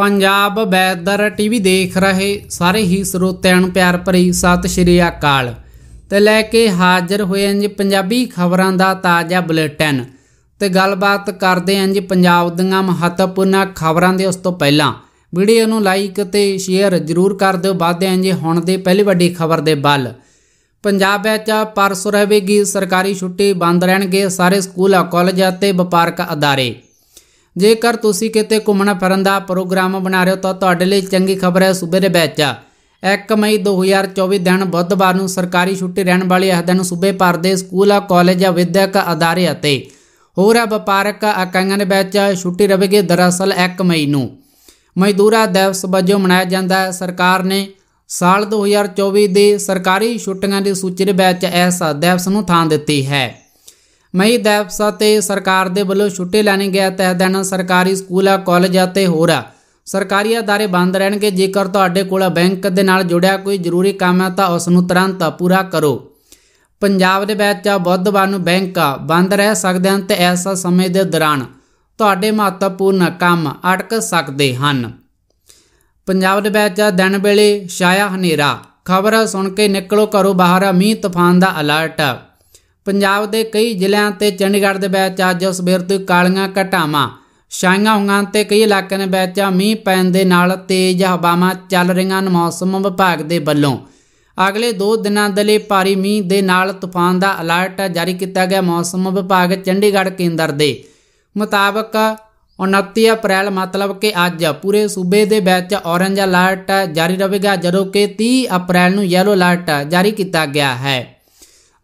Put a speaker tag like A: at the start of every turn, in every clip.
A: Punjab weather TV ਦੇਖ ਰਹੇ ਸਾਰੇ ਹੀ ਸਰੋਤਿਆਂ ਨੂੰ ਪਿਆਰ ਭਰੀ ਸਤਿ ਸ਼੍ਰੀ ਅਕਾਲ। ਤੇ ਲੈ ਕੇ ਹਾਜ਼ਰ ਹੋਏ ਹਾਂ ਜੀ ਪੰਜਾਬੀ ਖਬਰਾਂ ਦਾ ਤਾਜ਼ਾ ਬੁਲੇਟਿਨ। ਤੇ ਗੱਲਬਾਤ ਕਰਦੇ ਹਾਂ ਜੀ ਪੰਜਾਬ ਦੀਆਂ ਮਹੱਤਵਪੂਰਨ ਖਬਰਾਂ ਦੇ ਉਸ ਤੋਂ ਪਹਿਲਾਂ। ਵੀਡੀਓ ਨੂੰ ਲਾਈਕ ਤੇ ਸ਼ੇਅਰ ਜ਼ਰੂਰ ਕਰ ਦਿਓ। ਵਾਧੇ ਹਾਂ ਜੀ ਹੁਣ ਦੀ ਪਹਿਲੀ ਵੱਡੀ ਖਬਰ ਦੇ ਵੱਲ। ਪੰਜਾਬ ਵਿੱਚ ਪਰਸੋਂ ਰਹੇਗੀ ਸਰਕਾਰੀ ਛੁੱਟੀ, ਬੰਦ ਰਹਿਣਗੇ ਸਾਰੇ ਸਕੂਲ, ਕਾਲਜ ਅਤੇ ਵਪਾਰਕ ਅਦਾਰੇ। ਜੇਕਰ ਤੁਸੀਂ ਕਿਤੇ ਘੁੰਮਣ ਫਿਰਨ ਦਾ ਪ੍ਰੋਗਰਾਮ ਬਣਾ ਰਹੇ ਹੋ ਤਾਂ ਤੁਹਾਡੇ ਲਈ ਚੰਗੀ ਖਬਰ ਹੈ ਸੂਬੇ ਦੇ ਵਿੱਚ। 1 ਮਈ 2024 ਦਿਨ ਬੁੱਧਵਾਰ ਨੂੰ ਸਰਕਾਰੀ ਛੁੱਟੀ ਰਹਿਣ ਵਾਲੀ ਇਹ ਦਿਨ ਸੂਬੇ ਭਰ ਦੇ ਸਕੂਲ, ਕਾਲਜ, ਵਿਦਿਅਕ ਅਦਾਰੇ ਅਤੇ ਹੋਰ ਵਪਾਰਕ ਇਕਾਈਆਂ ਦੇ ਵਿੱਚ ਛੁੱਟੀ ਰਹੇਗੀ ਦਰਅਸਲ 1 ਮਈ ਨੂੰ ਮਜ਼ਦੂਰਾ ਦਿਵਸ ਵਜੋਂ ਮਨਾਇਆ ਜਾਂਦਾ ਹੈ। ਸਰਕਾਰ ਨੇ ਸਾਲ 2024 ਦੀ ਸਰਕਾਰੀ ਛੁੱਟੀਆਂ ਦੀ ਸੂਚੀ ਦੇ ਵਿੱਚ ਇਸ ਦਿਵਸ ਨੂੰ ਥਾਂ ਦਿੱਤੀ ਹੈ। ਮਈ ਦਿਵਸ ਤੇ ਸਰਕਾਰ ਦੇ ਵੱਲੋਂ ਛੁੱਟੀ ਲੈਣੀ ਗਿਆ ਤਹਿ ਦਿਨ ਸਰਕਾਰੀ ਸਕੂਲ ਕਾਲਜ ਅਤੇ ਹੋਰ ਸਰਕਾਰੀ ਅਦਾਰੇ ਬੰਦ ਰਹਿਣਗੇ, ਜੇਕਰ ਤੁਹਾਡੇ ਕੋਲ ਬੈਂਕ ਦੇ ਨਾਲ ਜੁੜਿਆ ਕੋਈ ਜ਼ਰੂਰੀ ਕੰਮ ਹੈ ਤਾਂ ਉਸ ਨੂੰ ਤੁਰੰਤ ਪੂਰਾ ਕਰੋ। ਪੰਜਾਬ ਦੇ ਵਿੱਚ ਬੁੱਧਵਾਰ ਨੂੰ ਬੈਂਕ ਬੰਦ ਰਹਿ ਸਕਦੇ ਹਨ ਤੇ ਇਸ ਸਮੇਂ ਦੇ ਦੌਰਾਨ ਤੁਹਾਡੇ ਮਹੱਤਵਪੂਰਨ ਕੰਮ ਅਟਕ ਸਕਦੇ ਹਨ। ਪੰਜਾਬ ਦੇ ਵਿੱਚ ਦਿਨ ਵੇਲੇ ਛਾਇਆ ਹਨੇਰਾ। ਖਬਰ ਸੁਣ ਕੇ ਨਿਕਲੋ ਘਰੋਂ ਬਾਹਰ, ਮੀਂਹ ਤੂਫਾਨ ਦਾ ਅਲਰਟ। ਪੰਜਾਬ ਦੇ ਕਈ ਜ਼ਿਲ੍ਹਿਆਂ ਤੇ ਚੰਡੀਗੜ੍ਹ ਦੇ ਵਿੱਚ ਅੱਜ ਸਵੇਰ ਤੋਂ ਕਾਲੀਆਂ ਘਟਾਵਾਂ। ਛਾਈਆਂ ਹੋਈਆਂ ਤੇ ਕਈ ਇਲਾਕਿਆਂ ਦੇ ਵਿੱਚ ਮੀਂਹ ਪੈਣ ਦੇ ਨਾਲ ਤੇਜ਼ ਹਵਾਵਾਂ ਚੱਲ ਰਹੀਆਂ ਹਨ ਮੌਸਮ ਵਿਭਾਗ ਦੇ ਵੱਲੋਂ। ਅਗਲੇ 2 ਦਿਨਾਂ ਦੇ ਲਈ ਭਾਰੀ ਮੀਂਹ ਦੇ ਨਾਲ ਤੂਫਾਨ ਦਾ ਅਲਰਟ ਜਾਰੀ ਕੀਤਾ ਗਿਆ ਮੌਸਮ ਵਿਭਾਗ ਚੰਡੀਗੜ੍ਹ ਕੇਂਦਰ ਦੇ ਮੁਤਾਬਕ 29 ਅਪ੍ਰੈਲ ਮਤਲਬ ਕਿ ਅੱਜ ਪੂਰੇ ਸੂਬੇ ਦੇ ਵਿੱਚ ਔਰੰਜ ਅਲਰਟ ਜਾਰੀ ਰਹੇਗਾ, ਜਦੋਂ ਕਿ 30 ਅਪ੍ਰੈਲ ਨੂੰ ਯੈਲੋ ਅਲਰਟ ਜਾਰੀ ਕੀਤਾ ਗਿਆ ਹੈ।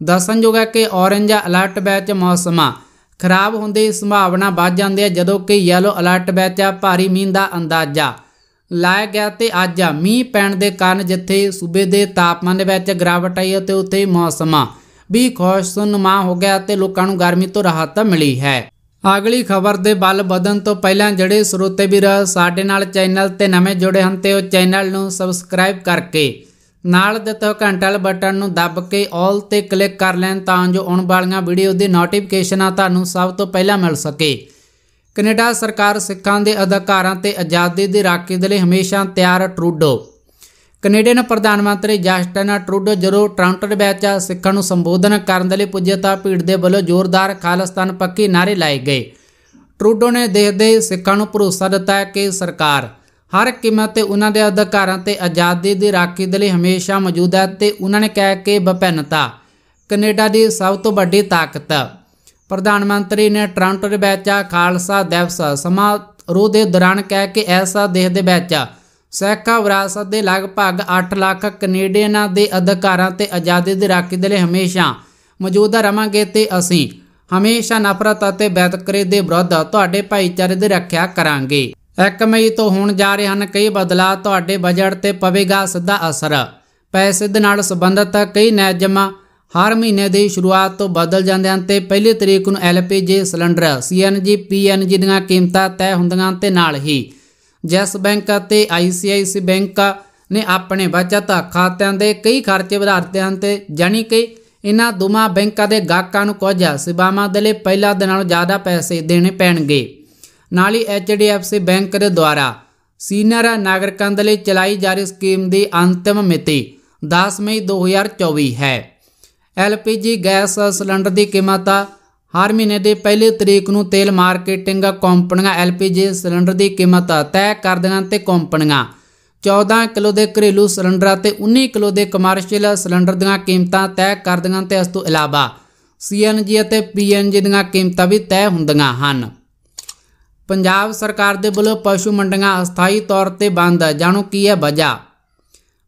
A: ਦੱਸਣਯੋਗ ਹੈ ਕਿ ਔਰੰਜ ਅਲਰਟ ਵਿੱਚ ਮੌਸਮਾਂ ਖਰਾਬ ਹੋਣ ਦੀ ਸੰਭਾਵਨਾ ਵੱਧ ਜਾਂਦੀ ਹੈ, ਜਦੋਂ ਕਿ ਯੈਲੋ ਅਲਰਟ ਵਿੱਚ ਭਾਰੀ ਮੀਂਹ ਦਾ ਅੰਦਾਜ਼ਾ ਲਾਇਆ ਗਿਆ ਤੇ ਅੱਜ ਮੀਂਹ ਪੈਣ ਦੇ ਕਾਰਨ ਜਿੱਥੇ ਸੂਬੇ ਦੇ ਤਾਪਮਾਨ ਦੇ ਵਿੱਚ ਗਿਰਾਵਟ ਆਈ ਅਤੇ ਉੱਥੇ ਮੌਸਮ ਵੀ ਖੁਸ਼ਨੁਮਾ ਹੋ ਗਿਆ ਤੇ ਲੋਕਾਂ ਨੂੰ ਗਰਮੀ ਤੋਂ ਰਾਹਤ ਮਿਲੀ ਹੈ। ਅਗਲੀ ਖਬਰ ਦੇ ਬਲ ਵਧਣ ਤੋਂ ਪਹਿਲਾਂ ਜਿਹੜੇ ਸਰੋਤੇ ਵੀਰ ਸਾਡੇ ਨਾਲ ਚੈਨਲ ਤੇ ਨਵੇਂ ਜੁੜੇ ਹਨ ਤੇ ਉਹ ਚੈਨਲ ਨੂੰ ਸਬਸਕ੍ਰਾਈਬ ਕਰਕੇ ਨਾਲ ਦਿੱਤੇ ਘੰਟੇ ਵਾਲੇ ਬਟਨ ਨੂੰ ਦੱਬ ਕੇ ਆਲ ਤੇ ਕਲਿੱਕ ਕਰ ਲੈਣ ਤਾਂ ਜੋ ਆਉਣ ਵਾਲੀਆਂ ਵੀਡੀਓ ਦੀ ਨੋਟੀਫਿਕੇਸ਼ਨਾਂ ਤੁਹਾਨੂੰ ਸਭ ਤੋਂ ਪਹਿਲਾਂ ਮਿਲ ਸਕੇ। ਕੈਨੇਡਾ ਸਰਕਾਰ ਸਿੱਖਾਂ ਦੇ ਅਧਿਕਾਰਾਂ ਤੇ ਆਜ਼ਾਦੀ ਦੀ ਰਾਖੀ ਦੇ ਲਈ ਹਮੇਸ਼ਾ ਤਿਆਰ ਟਰੂਡੋ। ਕੈਨੇਡੀਅਨ ਪ੍ਰਧਾਨ ਮੰਤਰੀ ਜਸਟਨ ਟਰੂਡੋ ਜਦੋਂ ਟ੍ਰਾਂਟੋ ਦੇ ਵਿੱਚ ਸਿੱਖਾਂ ਨੂੰ ਸੰਬੋਧਨ ਕਰਨ ਦੇ ਲਈ ਪੁੱਜੇ ਤਾਂ ਭੀੜ ਦੇ ਵੱਲੋਂ ਜ਼ੋਰਦਾਰ ਖਾਲਿਸਤਾਨ ਪੱਕੀ ਨਾਰੇ ਲਾਏ ਗਏ। ਟਰੂਡੋ ਨੇ ਦੇਸ਼ ਦੇ ਸਿੱਖਾਂ ਨੂੰ ਭਰੋਸਾ ਦਿੱਤਾ ਕਿ ਸਰਕਾਰ ਹਰ ਕੀਮਤ ਤੇ ਉਹਨਾਂ ਦੇ ਅਧਿਕਾਰਾਂ ਤੇ ਆਜ਼ਾਦੀ ਦੀ ਰਾਖੀ ਦੇ ਲਈ ਹਮੇਸ਼ਾ ਮੌਜੂਦ ਹੈ ਤੇ ਉਹਨਾਂ ਨੇ ਕਿਹਾ ਕਿ ਵਿਭਿੰਨਤਾ। ਕੈਨੇਡਾ ਦੀ ਸਭ ਤੋਂ ਵੱਡੀ ਤਾਕਤ। ਪ੍ਰਧਾਨ ਮੰਤਰੀ ਨੇ ਟ੍ਰਾਂਟੋ ਦੇ ਵਿੱਚ ਖਾਲਸਾ ਦਿਵਸ ਸਮਾਰੋਹ ਦੇ ਦੌਰਾਨ ਕਹਿ ਕੇ ਐਸਾ ਦੇਸ਼ ਦੇ ਵਿੱਚ ਸਿੱਖਾ ਵਿਰਾਸਤ ਦੇ ਲਗਭਗ 8 ਲੱਖ ਕੈਨੇਡੀਅਨਾਂ ਦੇ ਅਧਿਕਾਰਾਂ ਤੇ ਆਜ਼ਾਦੀ ਦੀ ਰਾਖੀ ਦੇ ਲਈ ਹਮੇਸ਼ਾ ਮੌਜੂਦਾ ਰਵਾਂਗੇ ਤੇ ਅਸੀਂ ਹਮੇਸ਼ਾ ਨਫ਼ਰਤ ਅਤੇ ਬੇਤਕਰੇ ਦੇ ਵਿਰੁੱਧ ਤੁਹਾਡੇ ਭਾਈਚਾਰੇ ਦੀ ਰੱਖਿਆ ਕਰਾਂਗੇ। 1 ਮਈ ਤੋਂ ਹੋਣ ਜਾ ਰਹੇ ਹਨ ਕਈ ਬਦਲਾਅ ਤੁਹਾਡੇ ਬਜਟ ਤੇ ਪਵੇਗਾ ਸਿੱਧਾ ਅਸਰ। ਪੈਸੇ ਦੇ ਨਾਲ ਸੰਬੰਧਿਤ ਕਈ ਨਿਯਮਾਂ ਹਰ ਮਹੀਨੇ ਦੀ ਸ਼ੁਰੂਆਤ ਤੋਂ ਬਦਲ ਜਾਂਦੇ ਹਨ ਤੇ ਪਹਿਲੀ ਤਰੀਕ ਨੂੰ ਐਲਪੀਜੀ ਸਿਲੰਡਰ, ਸੀਐਨਜੀ, ਪੀਐਨਜੀ ਦੀਆਂ ਕੀਮਤਾਂ ਤੈਅ ਹੁੰਦੀਆਂ ਤੇ ਨਾਲ ਹੀ ਜੈਸ ਬੈਂਕ ਅਤੇ ਆਈਸੀਆਈਸੀ ਬੈਂਕ ਨੇ ਆਪਣੇ ਬਚਤ ਖਾਤਿਆਂ ਦੇ ਕਈ ਖਰਚੇ ਵਧਾ ਦਿੱਤੇ ਹਨ ਤੇ ਜਾਨੀ ਕਿ ਇਹਨਾਂ ਦੋਵਾਂ ਬੈਂਕਾਂ ਦੇ ਗਾਹਕਾਂ ਨੂੰ ਕੁਝ ਸੇਵਾਵਾਂ ਦੇ ਲਈ ਪਹਿਲਾਂ ਦੇ ਨਾਲੋਂ ਜ਼ਿਆਦਾ ਪੈਸੇ ਦੇਣੇ ਪੈਣਗੇ। ਨਾਲ ਹੀ ਐਚਡੀਐਫਸੀ ਬੈਂਕ ਦੇ ਦੁਆਰਾ ਸੀਨੀਅਰ ਨਾਗਰਿਕਾਂ ਦੇ ਲਈ ਚਲਾਈ ਜਾ ਰਹੀ ਸਕੀਮ ਦੀ ਅੰਤਿਮ ਮਿਤੀ 10 ਮਈ 2024 ਹੈ। ਐਲਪੀਜੀ ਗੈਸ ਸਿਲੰਡਰ ਦੀ ਕੀਮਤ ਹਰ ਮਹੀਨੇ ਦੀ ਪਹਿਲੀ ਤਰੀਕ ਨੂੰ ਤੇਲ ਮਾਰਕੀਟਿੰਗ ਕੰਪਨੀਆਂ ਐਲਪੀਜੀ ਸਿਲੰਡਰ ਦੀ ਕੀਮਤ ਤੈਅ ਕਰਦੀਆਂ ਤੇ ਕੰਪਨੀਆਂ 14 ਕਿਲੋ ਦੇ ਘਰੇਲੂ ਸਿਲੰਡਰ ਅਤੇ 19 ਕਿਲੋ ਦੇ ਕਮਰਸ਼ੀਅਲ ਸਿਲੰਡਰ ਦੀਆਂ ਕੀਮਤਾਂ ਤੈਅ ਕਰਦੀਆਂ ਤੇ ਇਸ ਤੋਂ ਇਲਾਵਾ ਸੀਐਨਜੀ ਅਤੇ ਪੀਐਨਜੀ ਦੀਆਂ ਕੀਮਤਾਂ ਵੀ ਤੈਅ ਹੁੰਦੀਆਂ ਹਨ। ਪੰਜਾਬ ਸਰਕਾਰ ਦੇ ਵੱਲੋਂ ਪਸ਼ੂ ਮੰਡੀਆਂ ਅਸਥਾਈ ਤੌਰ ਤੇ ਬੰਦ ਜਾਣੋ ਕੀ ਹੈ ਵਜ੍ਹਾ?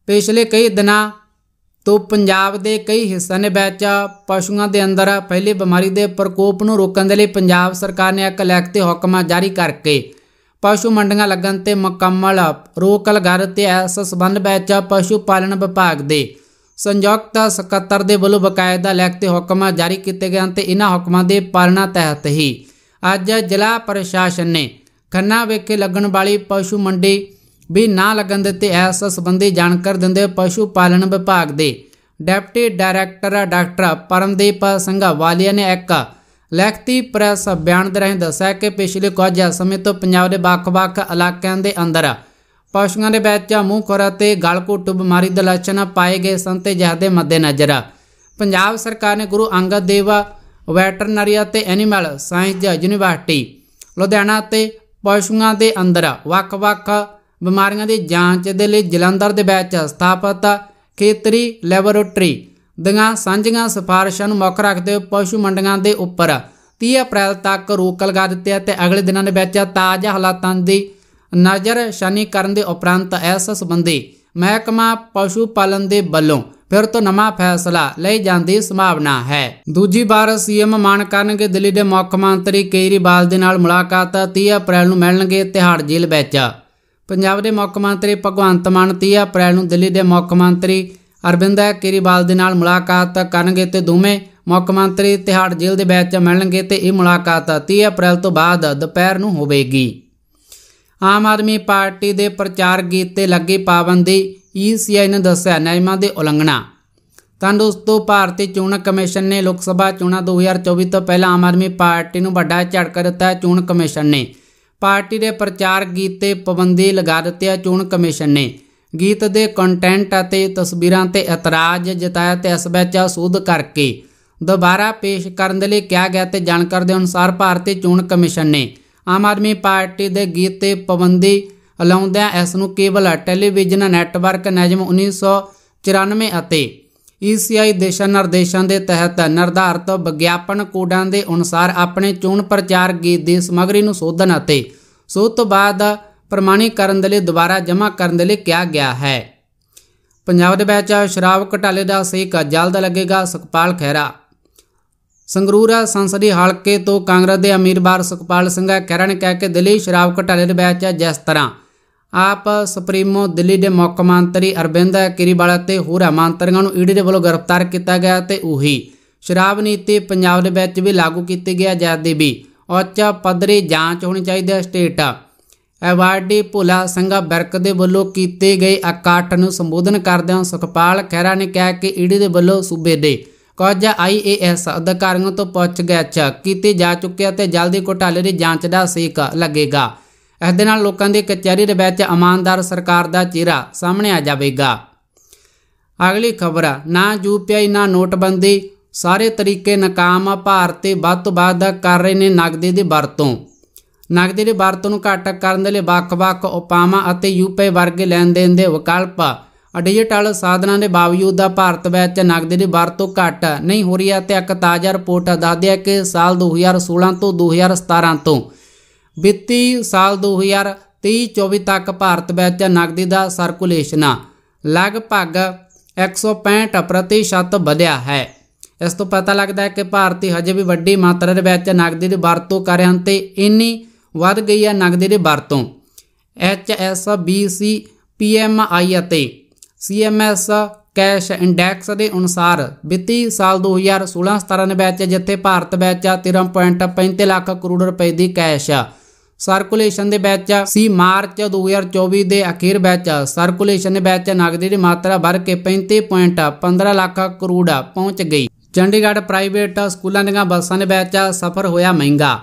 A: ਪਿਛਲੇ ਕਈ ਦਿਨਾਂ ਤੋਂ ਪੰਜਾਬ ਦੇ ਕਈ ਹਿੱਸਿਆਂ ਦੇ ਵਿੱਚ ਪਸ਼ੂਆਂ ਦੇ ਅੰਦਰ ਪਹਿਲੀ ਬਿਮਾਰੀ ਦੇ ਪ੍ਰਕੋਪ ਨੂੰ ਰੋਕਣ ਦੇ ਲਈ ਪੰਜਾਬ ਸਰਕਾਰ ਨੇ ਇੱਕ ਲਿਖਤੀ ਹੁਕਮਾਂ ਜਾਰੀ ਕਰਕੇ ਪਸ਼ੂ ਮੰਡੀਆਂ ਲੱਗਣ ਤੇ ਮੁਕੰਮਲ ਰੋਕ ਲਗਾ ਦਿੱਤੀ। ਹੈ ਇਸ ਸਬੰਧ ਵਿੱਚ ਪਸ਼ੂ ਪਾਲਣ ਵਿਭਾਗ ਦੇ ਸੰਯੁਕਤ ਸਕੱਤਰ ਦੇ ਵੱਲੋਂ ਬਕਾਇਦਾ ਲਿਖਤੀ ਹੁਕਮ ਜਾਰੀ ਕੀਤੇ ਗਏ ਹਨ ਤੇ ਇਹਨਾਂ ਹੁਕਮਾਂ ਦੇ ਪਾਲਣਾ ਤਹਿਤ ਹੀ ਅੱਜ ਜ਼ਿਲ੍ਹਾ ਪ੍ਰਸ਼ਾਸਨ ਨੇ ਖੰਨਾ ਵਿਖੇ ਲੱਗਣ ਵਾਲੀ ਪਸ਼ੂ ਮੰਡੀ ਵੀ ਨਾ ਲੱਗਣ ਦਿੱਤੇ। ਇਸ ਸੰਬੰਧੀ ਜਾਣਕਾਰੀ ਦਿੰਦੇ ਪਸ਼ੂ ਪਾਲਣ ਵਿਭਾਗ ਦੇ deputy director doctor Paramdeep Singh Walia ਨੇ ਇੱਕ ਲਿਖਤੀ ਪ੍ਰੈਸ ਬਿਆਨ ਦੇ ਰਾਹੀਂ ਦੱਸਿਆ ਕਿ ਪਿਛਲੇ ਕੁਝ ਸਮੇਂ ਤੋਂ ਪੰਜਾਬ ਦੇ ਵੱਖ-ਵੱਖ ਇਲਾਕਿਆਂ ਦੇ ਅੰਦਰ ਪਸ਼ੂਆਂ ਦੇ ਵਿੱਚ ਮੂੰਹ ਖੁਰ ਅਤੇ ਗਲ ਘੁੱਟੂ ਬਿਮਾਰੀ ਦੇ ਲੱਛਣ ਪਾਏ ਗਏ ਸਨ ਤੇ ਜਿਸ ਦੇ ਮੱਦੇਨਜ਼ਰ ਪੰਜਾਬ ਸਰਕਾਰ ਨੇ ਗੁਰੂ ਅੰਗਦ ਦੇਵ ਵੈਟਰਨਰੀ ਅਤੇ ਐਨੀਮਲ ਸਾਇੰਸ ਯੂਨੀਵਰਸਿਟੀ, ਲੁਧਿਆਣਾ ਅਤੇ ਪਸ਼ੂਆਂ ਦੇ ਅੰਦਰ ਵੱਖ-ਵੱਖ ਬਿਮਾਰੀਆਂ ਦੀ ਜਾਂਚ ਦੇ ਲਈ ਜਲੰਧਰ ਦੇ ਵਿੱਚ ਸਥਾਪਿਤ ਖੇਤਰੀ ਲੈਬੋਰੇਟਰੀ ਦੀਆਂ ਸਾਂਝੀਆਂ ਸਿਫਾਰਿਸ਼ਾਂ ਨੂੰ ਮੁੱਖ ਰੱਖਦੇ ਹੋਏ ਪਸ਼ੂ ਮੰਡੀਆਂ ਦੇ ਉੱਪਰ 30 ਅਪ੍ਰੈਲ ਤੱਕ ਰੋਕ ਲਗਾ ਦਿੱਤੀ ਹੈ ਤੇ ਅਗਲੇ ਦਿਨਾਂ ਦੇ ਵਿੱਚ ਤਾਜ਼ਾ ਹਾਲਾਤਾਂ ਦੀ ਨਜ਼ਰਸ਼ਾਨੀ ਕਰਨ ਦੇ ਉਪਰੰਤ ਇਸ ਸੰਬੰਧੀ ਮਹਿਕਮਾ ਪਸ਼ੂ ਪਾਲਣ ਦੇ ਵੱਲੋਂ ਫਿਰ ਤੋਂ ਨਵਾਂ ਫੈਸਲਾ ਲਈ ਜਾਣ ਦੀ ਸੰਭਾਵਨਾ ਹੈ। ਦੂਜੀ ਵਾਰ ਸੀਐਮ ਮਾਨ ਕਰਨਗੇ ਦਿੱਲੀ ਦੇ ਮੁੱਖ ਮੰਤਰੀ ਕੇਜਰੀਵਾਲ ਦੇ ਨਾਲ ਮੁਲਾਕਾਤ 30 ਅਪ੍ਰੈਲ ਨੂੰ ਮਿਲਣਗੇ ਤਿਹਾੜ ਜੇਲ੍ਹ ਵਿੱਚ। ਪੰਜਾਬ ਦੇ ਮੁੱਖ ਮੰਤਰੀ ਭਗਵੰਤ ਮਾਨ 30 ਅਪ੍ਰੈਲ ਨੂੰ ਦਿੱਲੀ ਦੇ ਮੁੱਖ ਮੰਤਰੀ ਅਰਵਿੰਦ ਕੇਜਰੀਵਾਲ ਦੇ ਨਾਲ ਮੁਲਾਕਾਤ ਕਰਨਗੇ ਤੇ ਦੋਵੇਂ ਮੁੱਖ ਮੰਤਰੀ ਤਿਹਾੜ ਜੇਲ੍ਹ ਦੇ ਵਿੱਚ ਮਿਲਣਗੇ ਤੇ ਇਹ ਮੁਲਾਕਾਤ 30 ਅਪ੍ਰੈਲ ਤੋਂ ਬਾਅਦ ਦੁਪਹਿਰ ਨੂੰ ਹੋਵੇਗੀ। ਆਮ ਆਦਮੀ ਪਾਰਟੀ ਦੇ ਪ੍ਰਚਾਰ ਗੀਤ ਤੇ ਲੱਗੀ ਪਾਬੰਦੀ ਈਸੀਆਈ ਨੇ ਦੱਸਿਆ ਨਿਯਮਾਂ ਦੀ ਉਲੰਘਣਾ। ਤਾਂ ਦੋਸਤੋ, ਭਾਰਤੀ ਚੋਣ ਕਮਿਸ਼ਨ ਨੇ ਲੋਕ ਸਭਾ ਚੋਣਾਂ 2024 ਤੋਂ ਪਹਿਲਾਂ ਆਮ ਆਦਮੀ ਪਾਰਟੀ ਨੂੰ ਵੱਡਾ ਝਟਕਾ ਦਿੱਤਾ ਚੋਣ ਕਮਿਸ਼ਨ ਨੇ। ਪਾਰਟੀ ਦੇ ਪ੍ਰਚਾਰ ਗੀਤ ਤੇ ਪਾਬੰਦੀ ਲਗਾ ਦਿੱਤੀ ਹੈ ਚੋਣ ਕਮਿਸ਼ਨ ਨੇ। ਗੀਤ ਦੇ ਕੰਟੈਂਟ ਅਤੇ ਤਸਵੀਰਾਂ ਤੇ ਇਤਰਾਜ਼ ਜਤਾਇਆ ਤੇ ਇਸ ਵਿੱਚ ਸੋਧ ਕਰਕੇ ਦੁਬਾਰਾ ਪੇਸ਼ ਕਰਨ ਦੇ ਲਈ ਕਿਹਾ ਗਿਆ ਤੇ ਜਾਣਕਾਰੀ ਦੇ ਅਨੁਸਾਰ ਭਾਰਤੀ ਚੋਣ ਕਮਿਸ਼ਨ ਨੇ ਆਮ ਆਦਮੀ ਪਾਰਟੀ ਦੇ ਗੀਤ ਤੇ ਪਾਬੰਦੀ ਲਾਉਂਦਿਆਂ ਇਸ ਨੂੰ ਕੇਵਲ ਟੈਲੀਵਿਜ਼ਨ ਨੈਟਵਰਕ ਨਿਯਮ 1994 ਅਤੇ ਈਸੀਆਈ ਦਿਸ਼ਾ ਨਿਰਦੇਸ਼ਾਂ ਦੇ ਤਹਿਤ ਨਿਰਧਾਰਤ ਵਿਗਿਆਪਨ ਕੋਡਾਂ ਦੇ ਅਨੁਸਾਰ ਆਪਣੇ ਚੋਣ ਪ੍ਰਚਾਰ ਗੀਤ ਦੀ ਸਮੱਗਰੀ ਨੂੰ ਸੋਧਣ ਅਤੇ ਸੋਧ ਤੋਂ ਬਾਅਦ ਪ੍ਰਮਾਣੀਕਰਨ ਦੇ ਲਈ ਦੁਬਾਰਾ ਜਮ੍ਹਾਂ ਕਰਨ ਦੇ ਲਈ ਕਿਹਾ ਗਿਆ ਹੈ। ਪੰਜਾਬ ਦੇ ਵਿੱਚ ਸ਼ਰਾਬ ਘਟਾਲੇ ਦਾ ਸੇਕ ਜਲਦ ਲੱਗੇਗਾ। ਸੁਖਪਾਲ ਖਹਿਰਾ ਸੰਗਰੂਰ ਸੰਸਦੀ ਹਲਕੇ ਤੋਂ ਕਾਂਗਰਸ ਦੇ ਉਮੀਦਵਾਰ ਸੁਖਪਾਲ ਸਿੰਘ ਖਹਿਰਾ ਨੇ ਕਿਹਾ ਕਿ ਦਿੱਲੀ ਸ਼ਰਾਬ ਘਟਾਲੇ ਦੇ ਵਿੱਚ ਜਿਸ ਤਰ੍ਹਾਂ ਆਪ ਸੁਪਰੀਮੋ ਦਿੱਲੀ ਦੇ ਮੁੱਖ ਮੰਤਰੀ ਅਰਵਿੰਦ ਕੇਜਰੀਵਾਲ ਤੇ ਹੋਰਾਂ ਮੰਤਰੀਆਂ ਨੂੰ ਈਡੀ ਦੇ ਵੱਲੋਂ ਗ੍ਰਿਫਤਾਰ ਕੀਤਾ ਗਿਆ ਤੇ ਉਹੀ ਸ਼ਰਾਬ ਨੀਤੀ ਪੰਜਾਬ ਦੇ ਵਿੱਚ ਵੀ ਲਾਗੂ ਕੀਤੀ ਗਿਆ ਜਦ ਦੀ ਵੀ ਉੱਚ ਪੱਧਰੀ ਜਾਂਚ ਹੋਣੀ ਚਾਹੀਦੀ ਹੈ। ਸਟੇਟ ਐਵਾਰਡੀ ਭੁਲਾ ਸਿੰਘਾ ਬਰਕ ਦੇ ਵੱਲੋਂ ਕੀਤੇ ਗਏ ਇਕੱਠ ਨੂੰ ਸੰਬੋਧਨ ਕਰਦਿਆਂ ਸੁਖਪਾਲ ਖਹਿਰਾ ਨੇ ਕਿਹਾ ਕਿ ਈਡੀ ਦੇ ਵੱਲੋਂ ਸੂਬੇ ਦੇ ਕੁਝ ਆਈਏਐਸ ਅਧਿਕਾਰੀਆਂ ਤੋਂ ਪੁੱਛਗਿੱਛ ਕੀਤੀ ਜਾ ਚੁੱਕੀ ਹੈ ਤੇ ਜਲਦੀ ਘੁਟਾਲੇ ਦੀ ਜਾਂਚ ਦਾ ਸੇਕ ਲੱਗੇਗਾ। ਇਸ ਦੇ ਨਾਲ ਲੋਕਾਂ ਦੀ ਕਚਹਿਰੀ ਦੇ ਵਿੱਚ ਇਮਾਨਦਾਰ ਸਰਕਾਰ ਦਾ ਚਿਹਰਾ ਸਾਹਮਣੇ ਆ ਜਾਵੇਗਾ। ਅਗਲੀ ਖਬਰ, ਨਾ ਯੂਪੀਆਈ, ਨਾ ਨੋਟਬੰਦੀ, ਸਾਰੇ ਤਰੀਕੇ ਨਾਕਾਮ ਭਾਰਤੀ ਵੱਧ ਤੋਂ ਵੱਧ ਕਰ ਰਹੇ ਨੇ ਨਗਦੀ ਦੀ ਵਰਤੋਂ। ਨਗਦੀ ਦੀ ਵਰਤੋਂ ਨੂੰ ਘੱਟ ਕਰਨ ਦੇ ਲਈ ਵੱਖ-ਵੱਖ ਉਪਾਵਾਂ ਅਤੇ ਯੂਪੀਆਈ ਵਰਗੇ ਲੈਣ ਦੇਣ ਦੇ ਵਿਕਲਪ ਡਿਜੀਟਲ ਸਾਧਨਾਂ ਦੇ ਬਾਵਜੂਦ ਭਾਰਤ ਵਿੱਚ ਨਗਦੀ ਦੀ ਵਰਤੋਂ ਘੱਟ ਨਹੀਂ ਹੋ ਰਹੀ ਹੈ ਤੇ ਇੱਕ ਤਾਜ਼ਾ ਰਿਪੋਰਟ ਦੱਸਦੀ ਹੈ ਕਿ ਸਾਲ 2016 ਤੋਂ 2017 ਤੋਂ ਵਿੱਤੀ ਸਾਲ 2023-24 ਤੱਕ ਭਾਰਤ ਵਿੱਚ ਨਗਦੀ ਦਾ ਸਰਕੂਲੇਸ਼ਨ ਲਗਭਗ 165% ਵਧਿਆ ਹੈ। ਇਸ ਤੋਂ ਪਤਾ ਲੱਗਦਾ ਹੈ ਕਿ ਭਾਰਤੀ ਹਜੇ ਵੀ ਵੱਡੀ ਮਾਤਰਾ ਦੇ ਵਿੱਚ ਨਗਦੀ ਦੀ ਵਰਤੋਂ ਕਰ ਰਹੇ ਹਨ ਤੇ ਇੰਨੀ ਵੱਧ ਗਈ ਹੈ ਨਗਦੀ ਦੀ ਵਰਤੋਂ। H S B C P HSBC I ਅਤੇ CMS ਕੈਸ਼ ਇੰਡੈਕਸ ਦੇ ਅਨੁਸਾਰ ਵਿੱਤੀ ਸਾਲ 2016-17 ਵਿੱਚ ਜਿੱਥੇ ਭਾਰਤ ਵਿੱਚ 13.35 ਲੱਖ ਕਰੋੜ ਰੁਪਏ ਦੀ ਕੈਸ਼ ਸਰਕੂਲੇਸ਼ਨ ਦੇ ਵਿੱਚ ਸੀ ਮਾਰਚ 2024 ਦੇ ਅਖੀਰ ਵਿੱਚ ਸਰਕੂਲੇਸ਼ਨ ਦੇ ਵਿੱਚ ਨਗਦੀ ਦੀ ਮਾਤਰਾ ਵੱਧ ਕੇ 35.15 ਲੱਖ ਕਰੋੜ ਪਹੁੰਚ ਗਈ। ਚੰਡੀਗੜ੍ਹ ਪ੍ਰਾਈਵੇਟ ਸਕੂਲਾਂ ਦੀਆਂ ਬੱਸਾਂ ਦੇ ਵਿੱਚ ਸਫ਼ਰ ਹੋਇਆ ਮਹਿੰਗਾ।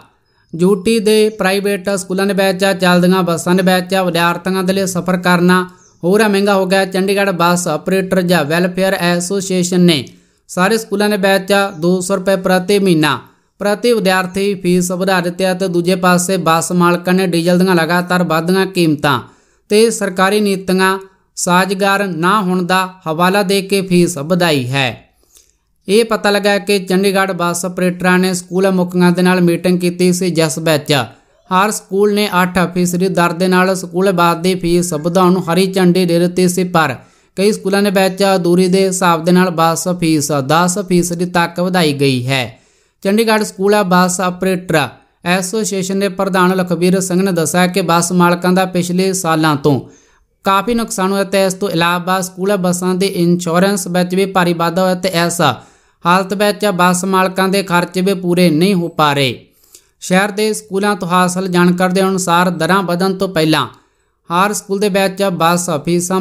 A: ਯੂਟੀ ਦੇ ਪ੍ਰਾਈਵੇਟ ਸਕੂਲਾਂ ਦੇ ਵਿੱਚ ਚੱਲਦੀਆਂ ਬੱਸਾਂ ਦੇ ਵਿੱਚ ਵਿਦਿਆਰਥੀਆਂ ਦੇ ਲਈ ਸਫ਼ਰ ਕਰਨਾ ਹੋਰ ਮਹਿੰਗਾ ਹੋ ਗਿਆ ਚੰਡੀਗੜ੍ਹ ਬੱਸ ਆਪਰੇਟਰ ਜਾਂ ਵੈਲਫੇਅਰ ਐਸੋਸੀਏਸ਼ਨ ਨੇ ਸਾਰੇ ਸਕੂਲਾਂ ਦੇ ਵਿੱਚ 200 ਰੁਪਏ ਪ੍ਰਤੀ ਮਹੀਨਾ। ਪ੍ਰਤੀ ਵਿਦਿਆਰਥੀ ਫੀਸ ਵਧਾ ਦਿੱਤੀ ਹੈ ਤੇ ਦੂਜੇ ਪਾਸੇ ਬੱਸ ਮਾਲਕਾਂ ਨੇ ਡੀਜ਼ਲ ਦੀਆਂ ਲਗਾਤਾਰ ਵਧਦੀਆਂ ਕੀਮਤਾਂ ਤੇ ਸਰਕਾਰੀ ਨੀਤੀਆਂ ਸਾਜ਼ਗਾਰ ਨਾ ਹੋਣ ਦਾ ਹਵਾਲਾ ਦੇ ਕੇ ਫੀਸ ਵਧਾਈ ਹੈ। ਇਹ ਪਤਾ ਲੱਗਾ ਕਿ ਚੰਡੀਗੜ੍ਹ ਬੱਸ ਆਪਰੇਟਰਾਂ ਨੇ ਸਕੂਲ ਮੁਖੀਆਂ ਦੇ ਨਾਲ ਮੀਟਿੰਗ ਕੀਤੀ ਸੀ ਜਿਸ ਵਿੱਚ ਹਰ ਸਕੂਲ ਨੇ 8% ਦਰ ਦੇ ਨਾਲ ਸਕੂਲ ਬਾਅਦ ਦੀ ਫੀਸ ਵਧਾਉਣ ਨੂੰ ਹਰੀ ਝੰਡੀ ਦੇ ਦਿੱਤੀ ਸੀ, ਪਰ ਕਈ ਸਕੂਲਾਂ ਦੇ ਵਿੱਚ ਦੂਰੀ ਦੇ ਹਿਸਾਬ ਦੇ ਨਾਲ ਬੱਸ ਫੀਸ 10% ਤੱਕ ਵਧਾਈ ਗਈ ਹੈ। Chandigarh school bus operator association ਦੇ ਪ੍ਰਧਾਨ ਲਖਬੀਰ ਸਿੰਘ ਨੇ ਦੱਸਿਆ ਕਿ ਬੱਸ ਮਾਲਕਾਂ ਦਾ ਪਿਛਲੇ ਸਾਲਾਂ ਤੋਂ ਕਾਫੀ ਨੁਕਸਾਨ ਹੋਇਆ ਤੇ ਇਸ ਤੋਂ ਇਲਾਵਾ ਸਕੂਲ ਬੱਸਾਂ ਦੇ ਇੰਸ਼ੋਰੈਂਸ ਵਿੱਚ ਵੀ ਭਾਰੀ ਵਾਧਾ ਹੋਇਆ ਤੇ ਇਸ ਹਾਲਤ ਵਿੱਚ ਬੱਸ ਮਾਲਕਾਂ ਦੇ ਖਰਚੇ ਵੀ ਪੂਰੇ ਨਹੀਂ ਹੋ ਪਾ ਰਹੇ। ਸ਼ਹਿਰ ਦੇ ਸਕੂਲਾਂ ਤੋਂ ਹਾਸਲ ਜਾਣਕਾਰੀ ਦੇ ਅਨੁਸਾਰ ਦਰਾਂ ਵਧਣ ਤੋਂ ਪਹਿਲਾਂ ਹਰ ਸਕੂਲ ਦੇ ਵਿੱਚ ਬੱਸ, ਫੀਸਾਂ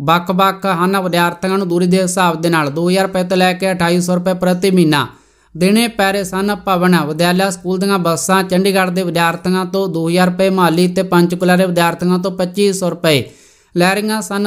A: ਵੱਖ-ਵੱਖ ਹਨ। ਵਿਦਿਆਰਥੀਆਂ ਨੂੰ ਦੂਰੀ ਦੇ ਹਿਸਾਬ ਦੇ ਨਾਲ 2000 ਰੁਪਏ ਤੋਂ ਲੈ ਕੇ 2800 ਰੁਪਏ ਪ੍ਰਤੀ ਮਹੀਨਾ ਦੇਣੇ ਪੈ ਰਹੇ ਸਨ। ਭਵਨ ਵਿਦਿਆਲਿਆ ਸਕੂਲ ਦੀਆਂ ਬੱਸਾਂ ਚੰਡੀਗੜ੍ਹ ਦੇ ਵਿਦਿਆਰਥੀਆਂ ਤੋਂ 2000 ਰੁਪਏ ਮਾਲੀ ਤੇ ਪੰਚਕੁਲਾ ਦੇ ਵਿਦਿਆਰਥੀਆਂ ਤੋਂ 2500 ਰੁਪਏ ਲੈ ਰਹੀਆਂ ਸਨ।